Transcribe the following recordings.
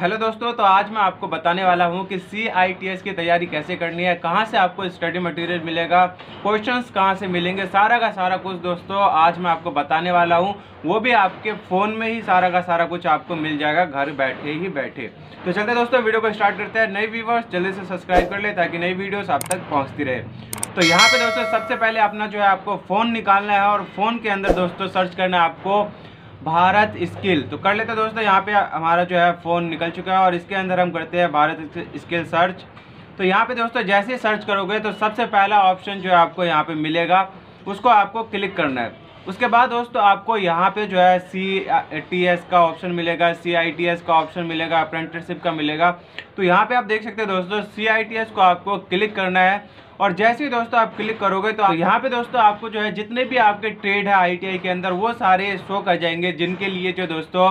Hello दोस्तों तो आज मैं आपको बताने वाला हूँ कि सी आई टी एस की तैयारी कैसे करनी है, कहाँ से आपको स्टडी मटेरियल मिलेगा क्वेश्चंस कहाँ से मिलेंगे, सारा का सारा कुछ दोस्तों आज मैं आपको बताने वाला हूँ। वो भी आपके फ़ोन में ही सारा का सारा कुछ आपको मिल जाएगा, घर बैठे ही बैठे। तो चलते दोस्तों वीडियो को स्टार्ट करते हैं। नई व्यूवर्स जल्दी से सब्सक्राइब कर ले ताकि नई वीडियोस आप तक पहुँचती रहे। तो यहाँ पे दोस्तों, सबसे पहले अपना जो है आपको फ़ोन निकालना है और फ़ोन के अंदर दोस्तों सर्च करना है आपको भारत स्किल। तो कर लेते हैं दोस्तों, यहाँ पे हमारा जो है फ़ोन निकल चुका है और इसके अंदर हम करते हैं भारत स्किल सर्च। तो यहाँ पे दोस्तों, जैसे ही सर्च करोगे तो सबसे पहला ऑप्शन जो है आपको यहाँ पे मिलेगा, उसको आपको क्लिक करना है। उसके बाद दोस्तों, आपको यहाँ पे जो है सी टी एस का ऑप्शन मिलेगा सी आई टी एस का ऑप्शन मिलेगा अप्रेंटिसशिप का मिलेगा। तो यहाँ पे आप देख सकते हैं दोस्तों सी आई टी एस को आपको क्लिक करना है। और जैसे ही दोस्तों आप क्लिक करोगे तो यहाँ पे दोस्तों आपको जो है जितने भी आपके ट्रेड है आईटीआई के अंदर, वो सारे शो कर जाएँगे, जिनके लिए जो दोस्तों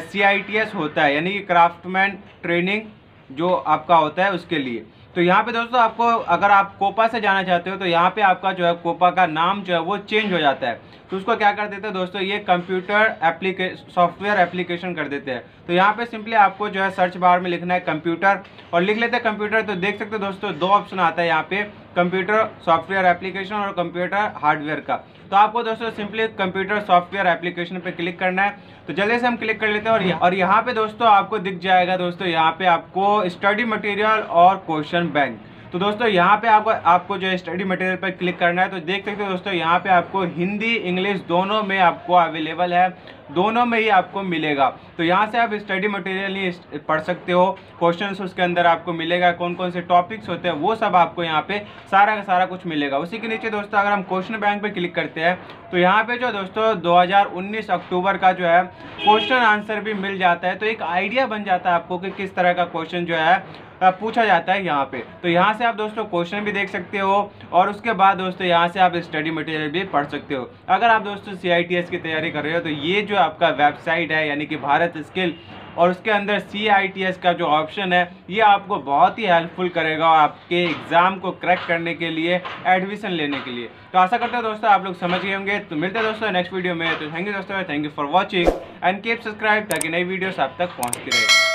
सी होता है, यानी कि क्राफ्टमैन ट्रेनिंग जो आपका होता है उसके लिए। तो यहाँ पे दोस्तों आपको, अगर आप कोपा से जाना चाहते हो तो यहाँ पे आपका जो है कोपा का नाम जो है वो चेंज हो जाता है। तो उसको क्या कर देते हैं दोस्तों, ये कंप्यूटर एप्लीके सॉफ्टवेयर एप्लीकेशन कर देते हैं। तो यहाँ पे सिंपली आपको जो है सर्च बार में लिखना है कंप्यूटर और लिख लेते हैं कंप्यूटर तो देख सकते हो दोस्तों, दो ऑप्शन आता है यहाँ पे। कंप्यूटर सॉफ्टवेयर एप्लीकेशन और कंप्यूटर हार्डवेयर का। तो आपको दोस्तों सिंपली कंप्यूटर सॉफ्टवेयर एप्लीकेशन पे क्लिक करना है। तो जल्दी से हम क्लिक कर लेते हैं और और यहाँ पे दोस्तों आपको दिख जाएगा दोस्तों, यहाँ पे आपको स्टडी मटेरियल और क्वेश्चन बैंक तो दोस्तों यहाँ पे आपको आपको जो स्टडी मटेरियल पर क्लिक करना है तो देख सकते हो दोस्तों यहाँ पे आपको हिंदी, इंग्लिश दोनों में आपको अवेलेबल है। दोनों में ही आपको मिलेगा। तो यहाँ से आप स्टडी मटेरियल ही पढ़ सकते हो। क्वेश्चंस उसके अंदर आपको मिलेगा कौन कौन से टॉपिक्स होते हैं, वो सब आपको यहाँ पे सारा का सारा कुछ मिलेगा। उसी के नीचे दोस्तों, अगर हम क्वेश्चन बैंक पे क्लिक करते हैं तो यहाँ पे जो दोस्तों 2019 अक्टूबर का जो है क्वेश्चन आंसर भी मिल जाता है। तो एक आइडिया बन जाता है आपको कि किस तरह का क्वेश्चन जो है पूछा जाता है यहाँ पे। तो यहाँ से आप दोस्तों क्वेश्चन भी देख सकते हो, और उसके बाद दोस्तों, यहाँ से आप स्टडी मटेरियल भी पढ़ सकते हो। अगर आप दोस्तों सीआईटीएस की तैयारी कर रहे हो तो ये जो आपका वेबसाइट है, यानी कि भारत स्किल और उसके अंदर सीआईटीएस का जो ऑप्शन है, ये आपको बहुत ही हेल्पफुल करेगा आपके एग्ज़ाम को क्रैक करने के लिए एडमिशन लेने के लिए। तो आशा करते हैं दोस्तों आप लोग समझ गए होंगे। तो मिलते हैं दोस्तों नेक्स्ट वीडियो में। तो थैंक यू दोस्तों thank you for watching and keep subscribe ताकि नई वीडियोस आप तक पहुँचती रहे।